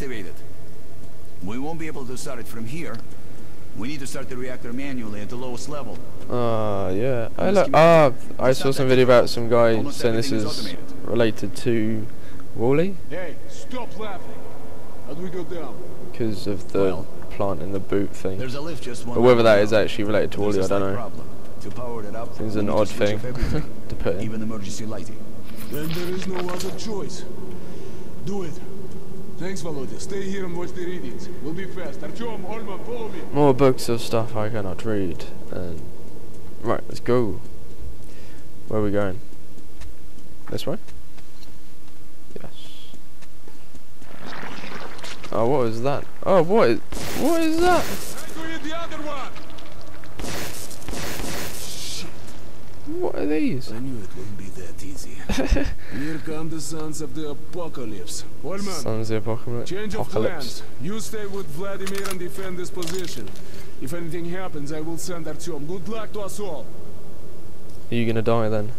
activated. We won't be able to start it from here. We need to start the reactor manually at the lowest level. Ah, yeah. I Almost. Ah, schematic. I saw some video about some guy Almost saying this is is automated. related to Wally Hey, stop laughing. How do we go down? because of the Well, plant in the boot thing. There's a lift just one. But whether level that down. is actually related to There's Wally, a I don't know. Problem. To power it up, Seems an odd thing to put in. even emergency lighting. Then there is no other choice. Do it. Thanks, Volodya. Stay here and watch the readings. We'll be fast. Artyom, Ulman, follow me. More books of stuff I cannot read. And right, let's go. Where are we going? This way? Yes. Oh, what is that? Oh, what is what is that? I go in the other one. What are these? I knew it wouldn't be that easy. here come the sons of the apocalypse. Ulman, Sons of the apocalypse. change of plans. You stay with Vladimir and defend this position. If anything happens, I will send Artyom. Good luck to us all. Are you gonna die then?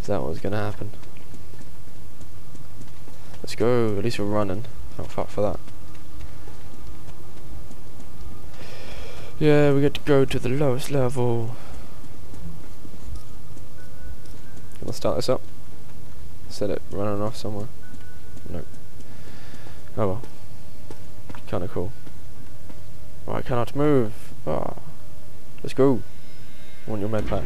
Is that what's gonna happen? Let's go. At least we're running. Not fuck for that. Yeah, we get to go to the lowest level. Let's start this up. Set it running off somewhere. Nope. Oh well. Kinda cool. Oh, I cannot move. Ah. Let's go. Want your med pack.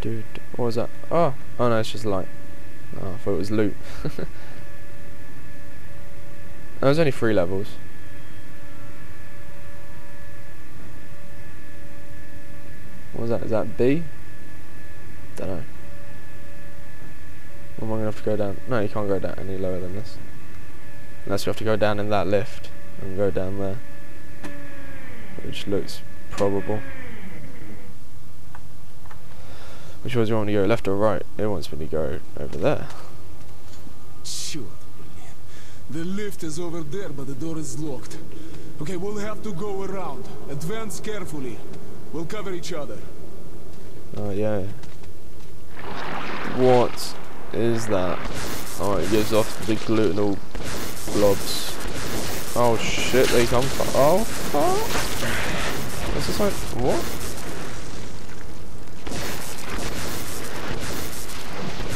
Dude, what was that? Oh, oh no, it's just light. Oh, I thought it was loot. There was only three levels. What was that? Is that B? Don't know. Or am I gonna have to go down? No, you can't go down any lower than this. Unless we have to go down in that lift and go down there. Which looks probable. Which way do you want to go? Left or right? It wants me to go over there. Sure. The lift is over there, but the door is locked. Okay, we'll have to go around. Advance carefully. We'll cover each other. Oh yeah. What is that? Oh, it gives off the big glutinal blobs. Oh shit, they come from. Oh fuck! This is like what?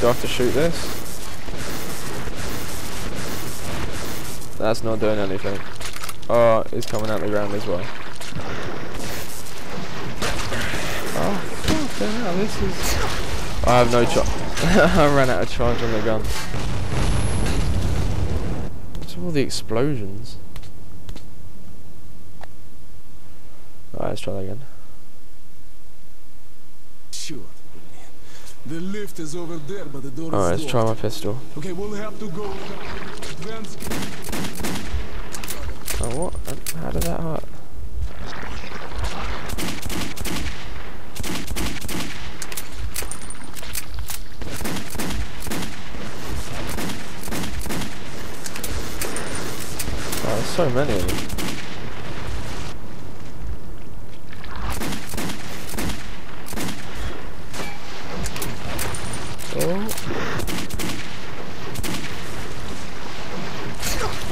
Do I have to shoot this? That's not doing anything. Oh, it's coming out the ground as well. Fucking hell, this is... I have no charge. I ran out of charge on the gun. What's all the explosions? Alright, let's try that again. Sure. The lift is over there, but the door Alright, is let's try my pistol. Okay, we'll have to go. Advance. Oh, what? How did that hurt? Oh, there's so many of them. Oh.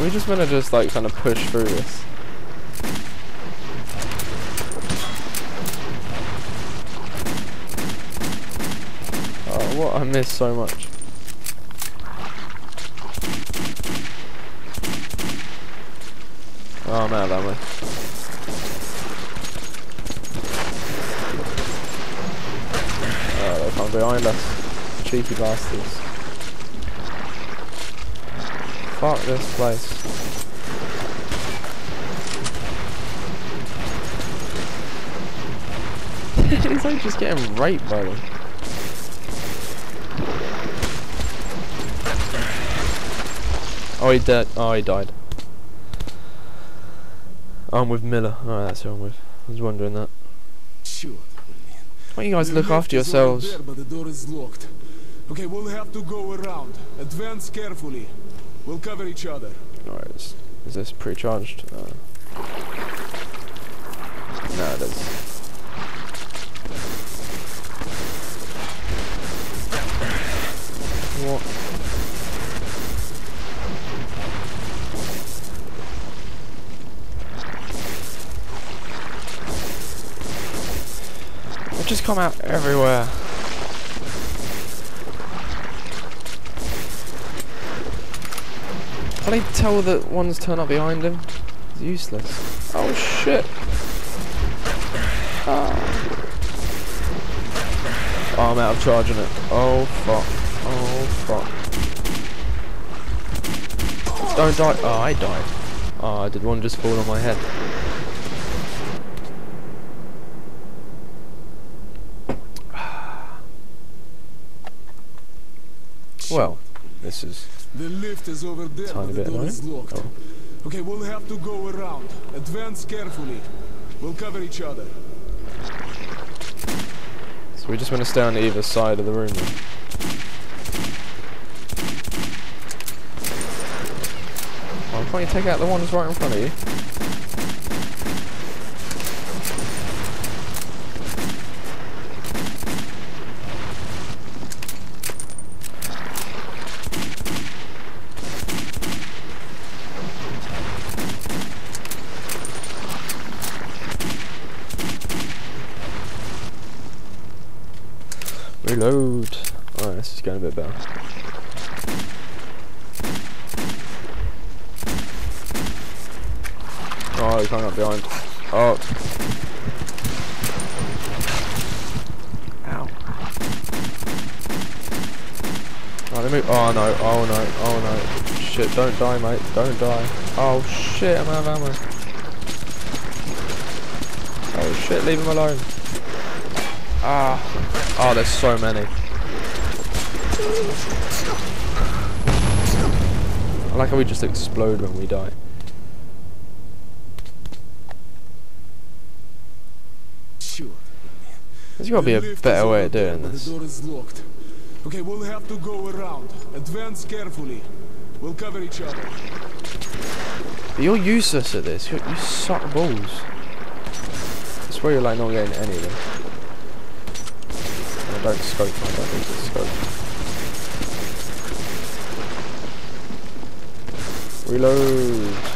We just wanna just like kind of push through this. Oh, what I missed so much. Oh, I'm out of ammo. Oh, they come behind us. Cheeky bastards. Fuck this place. He's like just getting raped by them. Oh, he dead. Oh, he died. I'm with Miller. Alright, that's who I'm with. I was wondering that. Sure. Why don't you guys The look after yourselves? There, but the door is locked. Okay, we'll have to go around. Advance carefully. We'll cover each other. Alright, is, is this pre-charged? Uh, no, it is. They just come out everywhere. Can he tell that one's turn up behind him? It's useless. Oh shit! Ah. Oh, I'm out of charging it. Oh fuck. Oh fuck. Don't die. Oh, I died. Oh, did one just fall on my head? Well, this is Lift is over there, Tiny but the bit door is locked. Oh. Okay, we'll have to go around. Advance carefully. We'll cover each other. So we just want to stay on either side of the room then. Why can't you take out the ones right in front of you? Reload. Alright, this is going a bit better. Oh, he's coming up behind. Oh. Ow. Oh. Oh no, oh no, oh no. Shit, don't die, mate. Don't die. Oh shit, I'm out of ammo. Oh shit, leave him alone. Ah. Oh, there's so many. I like how we just explode when we die. Sure. There's gotta be a better way of doing this. The door is locked. Okay, we'll have to go around. Advance carefully. We'll cover each other. But you're useless at this. you you suck balls. I swear you're like not getting any of them. I don't scope, man. Don't need to scope. 飞喽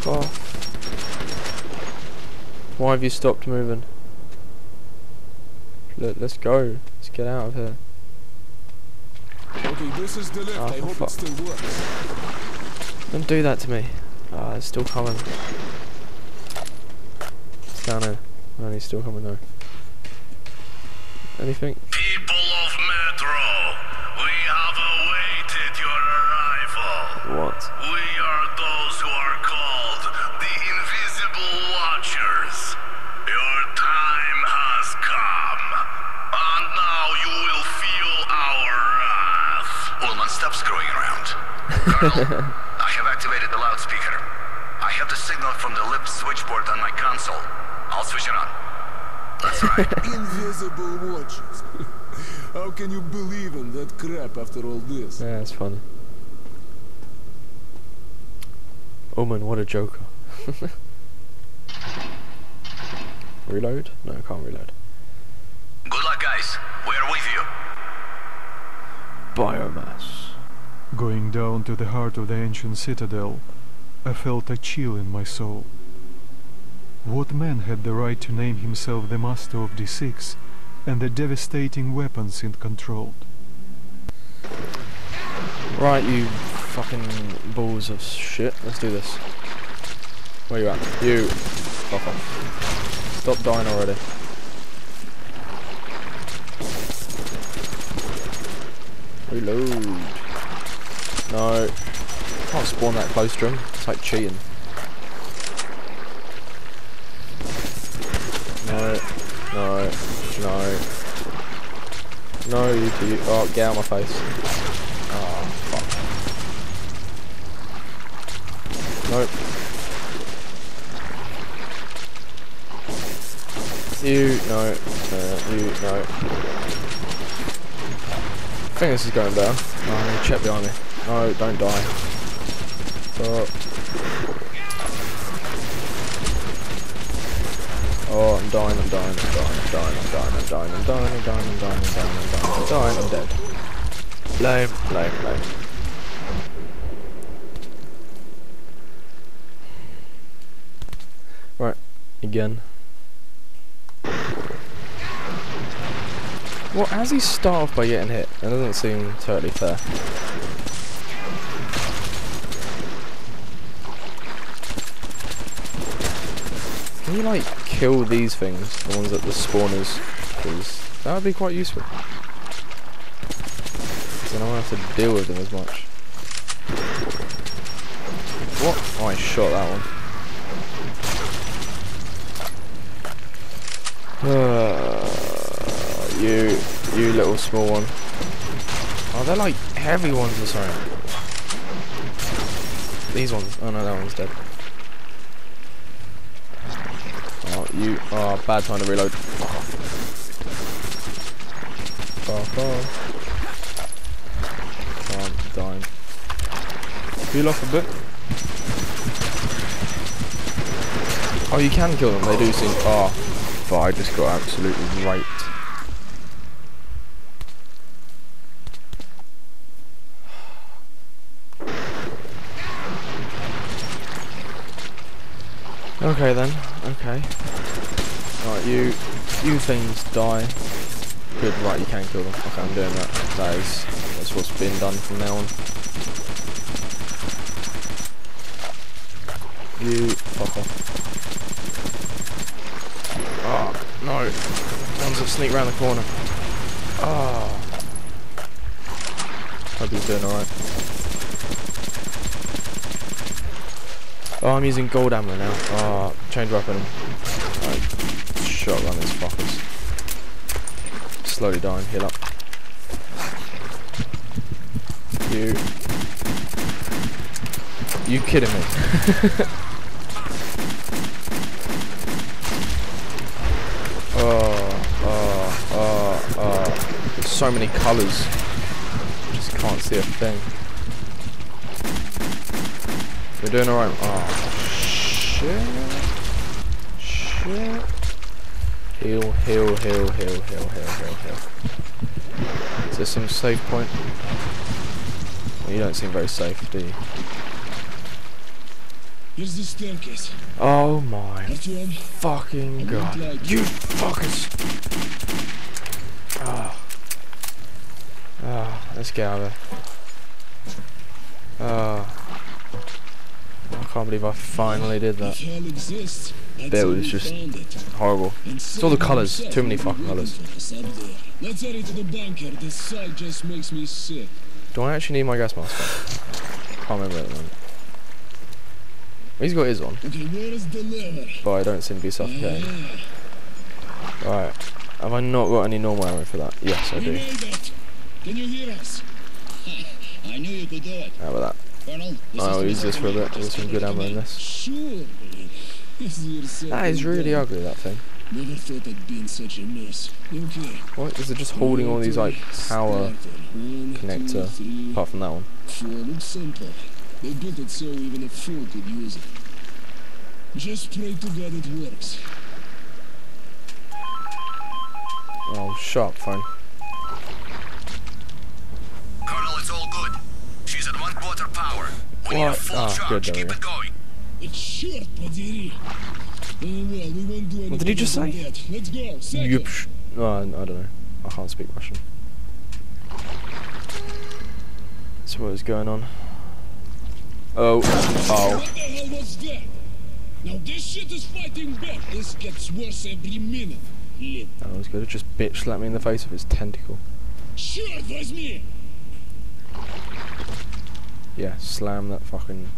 Fuck off. Why have you stopped moving? Let, let's go. Let's get out of here. Okay, this is the lift. Oh, I hope fuck. it still works. Don't do that to me. Ah, it's still coming. It's down here. Oh, he's still coming though. Anything? Stop screwing around. Colonel, I have activated the loudspeaker. I have the signal from the lift switchboard on my console. I'll switch it on. That's right. Invisible watches. How can you believe in that crap after all this? Yeah, it's funny. Oh man, what a joker. reload? No, I can't reload. Good luck, guys. We're with you. Biomass. Going down to the heart of the ancient citadel, I felt a chill in my soul. What man had the right to name himself the master of D6 and the devastating weapons it controlled? Right, you fucking balls of shit. Let's do this. Where you at? You. Fuck off. Stop dying already. Reload. No. Can't spawn that close to him. It's like cheating. No, no, no. No, you two. Oh, get out of my face. Oh, fuck. Nope. You, no, uh, you, no. I think this is going down. Oh, check behind me. No, don't die. Oh. Oh, I'm dying, I'm dying, I'm dying, I'm dying, I'm dying, I'm dying, I'm dying, I'm dying, I'm dying, I'm dying, I'm dying, I'm dying, I'm dead. Lame, lame, lame. Right, again. Well, how's he start off by getting hit? That doesn't seem totally fair. Can you like kill these things, the ones at the spawners? Because that would be quite useful. Then I won't have to deal with them as much. What? Oh, I shot that one. Uh, you, you little small one. Oh, they're like heavy ones or something. These ones. Oh no, that one's dead. Oh, you. Oh, bad time to reload. Fuck off. Oh, I'm dying. Heal off a bit. Oh, you can kill them. They do seem. Oh, but I just got absolutely raped. Okay then, okay. Alright, you you things die. Good, right, you can kill them. Okay, I'm doing that. That is that's what's been done from now on. You fuck off. Oh, no. Ones that sneak round the corner. Oh. Hope he's doing alright. Oh, I'm using gold ammo now. Oh, change weapon. Right, shotgun these fuckers. Slowly dying, heal up. You. You kidding me? oh, oh, oh, oh. So many colours. Just can't see a thing. We're doing alright. Oh, shit. Shit. Heal, heal, heal, heal, heal, heal, heal, heal. Is there some safe point? Well, you don't seem very safe, do you? Here's the staircase. Oh my Artyom, fucking god. You fuckers! Ah. Ah, let's get out of there. can't believe I finally did that. That was just horrible. It's all the colours. Too many fucking colours. Do I actually need my gas mask? Back? Can't remember at the moment. He's got his on. But I don't seem to be suffocating. Right. Have I not got any normal ammo for that? Yes, I do. How about that? I'll is use this for a bit. There's some good ammo in this. That is really ugly, that thing. Never thought I'd be in such a mess. Okay. What? Is it just holding all these, like, power connector, apart from that one? four. Looks simple. They built it so even a fool could use it. Just pray to God it works. Oh, sharp phone. power. What? oh, good, keep it going. What did he just say? Yup. Oh, I don't know. I can't speak Russian. So what is going on? Oh. Oh. What the hell was that? Now this shit is fighting back. This gets worse every minute. Lit. That was gonna just bitch slap me in the face with its tentacle. Sure, it was me yeah, slam that fucking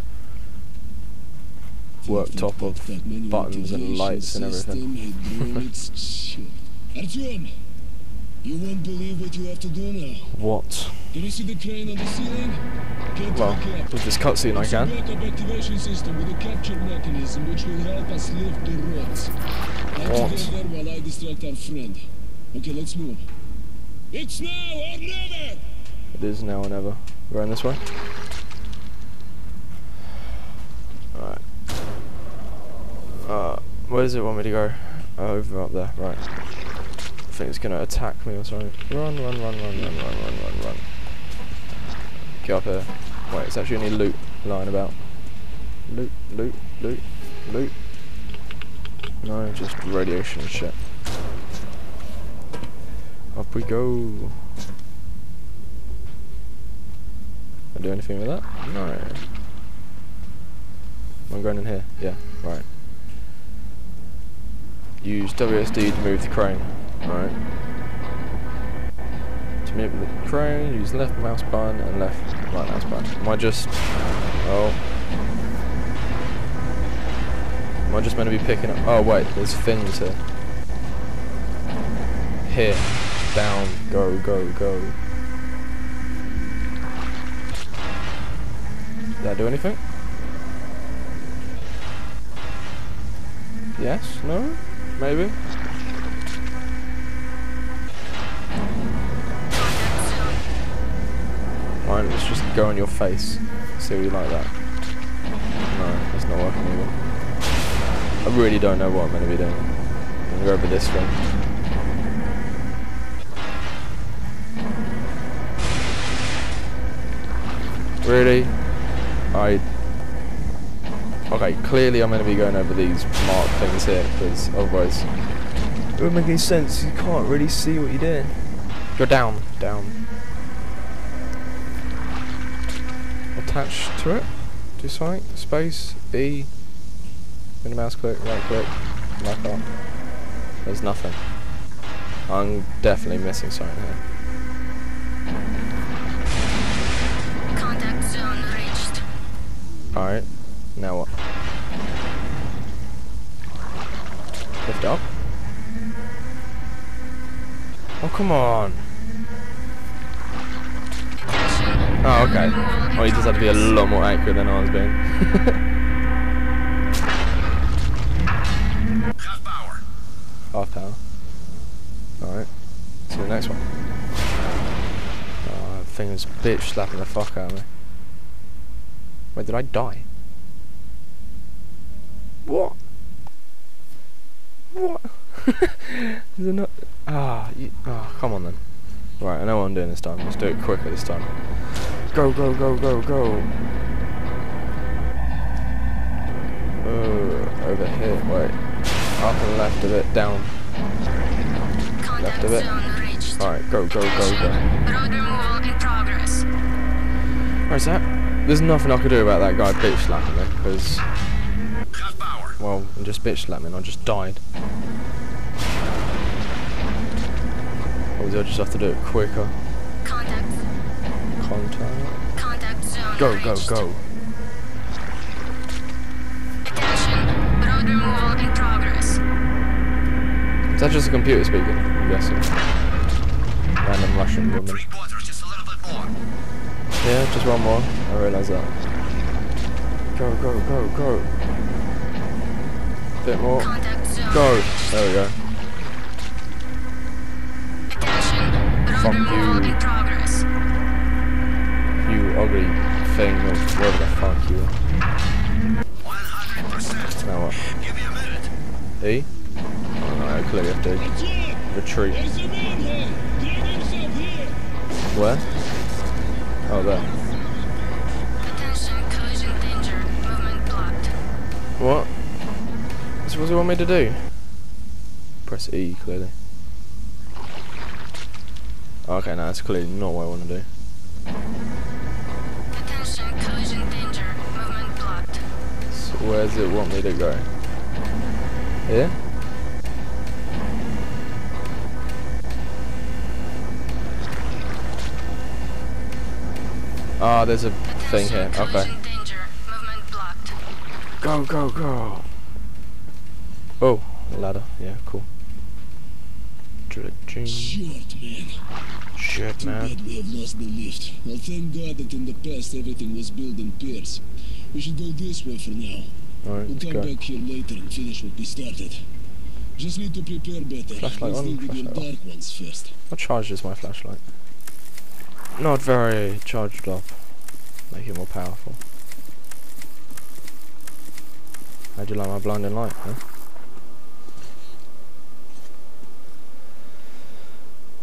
worktop of buttons and lights and everything. Artyom, you won't believe what you have to do now. What? Can you see the crane on the ceiling? Get Well, with this cutscene I can. backup activation system with a capture mechanism which will help us lift the rods. Together while I distract our friend. Okay, let's move. It's now or never! It is now or never. Going this way? Alright. Uh, where does it want me to go? Over up there, right. I think it's gonna attack me or something. Run, run, run, run, run, run, run, run, run. Get up here. Wait, it's actually any loot lying about. Loot, loot, loot, loot. No, just radiation shit. Up we go. I do anything with that? No. I'm I going in here? Yeah, right. Use WSD to move the crane. Right. To move the crane, use left mouse button and left right mouse button. Am I just... Oh. Am I just meant to be picking up... Oh wait, there's fins here. Here. Down. Go, go, go. Do anything? Yes? No? Maybe? Fine, let's just go in your face. See what you like that. No, it's not working either. I really don't know what I'm going to be doing. I'm going to go over this one. Really? I... Okay, clearly I'm going to be going over these marked things here, because otherwise... It wouldn't make any sense, you can't really see what you're doing. Go down, down. Attach to it? Do something? Space, E... Then mouse click, right click, back up. There's nothing. I'm definitely missing something here. Alright, now what? Lift up? Oh, come on! Oh, okay. Oh, you just have to be a lot more accurate than I was being. Half power. Half power. Alright. To the next one. Oh, that thing is bitch slapping the fuck out of me. Wait, did I die? What? What? is it not? Ah, you, oh, come on then. Right, I know what I'm doing this time. Let's do it quicker this time. Go, go, go, go, go. Uh, over here, wait. Up and left a bit, down. Contact of it. zone. Alright, go, go, go, go. Rod removal in progress. Where's that? There's nothing I could do about that guy bitch slapping me, because, well, he just bitch slapped me and I just died. Or do I just have to do it quicker? Contact. Contact. Contact zone Go, go, reached. go. Attention. Rod removal in progress. Is that just a computer speaking? I'm guessing. Random Russian woman. Three quarters, just a little bit more. Yeah, just one more. I realise that. Go, go, go, go. Bit more. Go. There we go. Attention. Road Fuck you. You ugly thing or whatever the fuck you are. 100%. Now what? Give me a minute. E? Oh no, I clearly have to retreat. There's a man here! Drag himself here! Where? Oh, there. What? So what does it want me to do? Press E, clearly. Okay, no, that's clearly not what I want to do. Attention. Collision danger. Movement blocked. So where does it want me to go? Here? Ah, there's a thing here. Okay. collision danger. Movement blocked. Go, go, go. Oh, ladder. Yeah, cool. Short, man. Shit, Too bad we have lost the lift. Well, thank God that in the past everything was built in piers. We should go this way for now. Alright, We'll come go. back here later and finish what we started. Just need to prepare better. Flashlight Let's on, deal with your flashlight off. dark ones first. What charge is my flashlight? Not very charged up. Make it more powerful. How'd you like my blinding light, huh?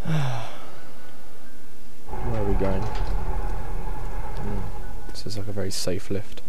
Where are we going? Hmm, This is like a very safe lift.